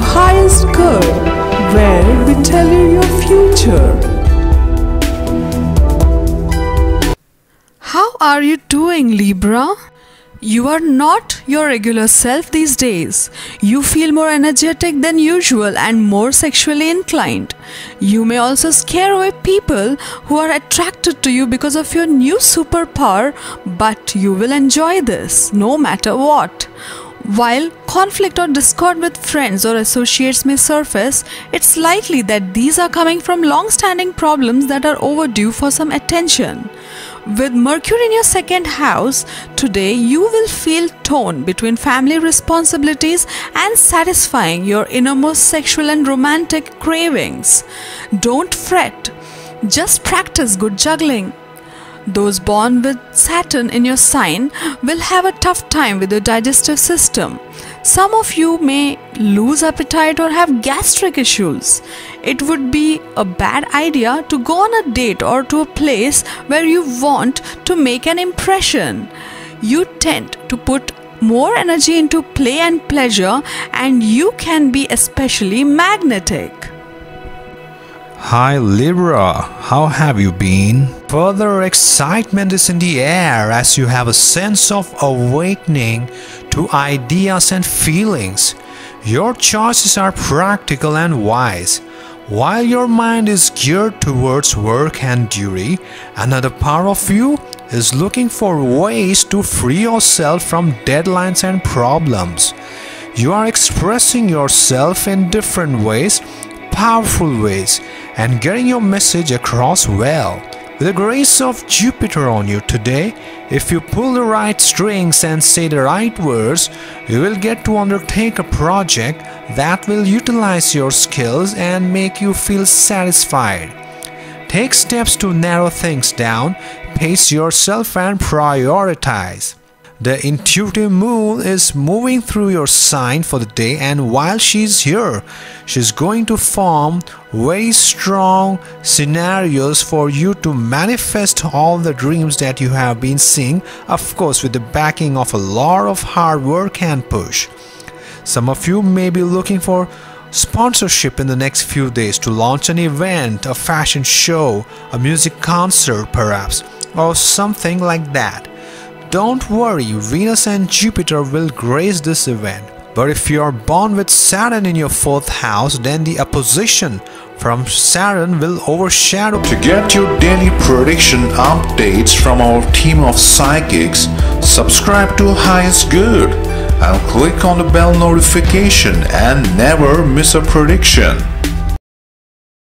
Highest Good, where we tell you your future. How are you doing, Libra? You are not your regular self these days. You feel more energetic than usual and more sexually inclined. You may also scare away people who are attracted to you because of your new superpower, but you will enjoy this no matter what. While conflict or discord with friends or associates may surface, it's likely that these are coming from long standing problems that are overdue for some attention. With Mercury in your second house, today you will feel torn between family responsibilities and satisfying your innermost sexual and romantic cravings. Don't fret, just practice good juggling. Those born with Saturn in your sign will have a tough time with your digestive system. Some of you may lose appetite or have gastric issues. It would be a bad idea to go on a date or to a place where you want to make an impression. You tend to put more energy into play and pleasure, and you can be especially magnetic. Hi Libra, how have you been? Further excitement is in the air as you have a sense of awakening to ideas and feelings. Your choices are practical and wise. While your mind is geared towards work and duty, another part of you is looking for ways to free yourself from deadlines and problems. You are expressing yourself in different ways powerful ways and getting your message across well. With the grace of Jupiter on you today, if you pull the right strings and say the right words, you will get to undertake a project that will utilize your skills and make you feel satisfied. Take steps to narrow things down, pace yourself and prioritize. The intuitive moon is moving through your sign for the day, and while she's here, she's going to form very strong scenarios for you to manifest all the dreams that you have been seeing, of course, with the backing of a lot of hard work and push. Some of you may be looking for sponsorship in the next few days to launch an event, a fashion show, a music concert, perhaps, or something like that. Don't worry, Venus and Jupiter will grace this event. But if you are born with Saturn in your fourth house, then the opposition from Saturn will overshadow. To get your daily prediction updates from our team of psychics, subscribe to Highest Good and click on the bell notification and never miss a prediction.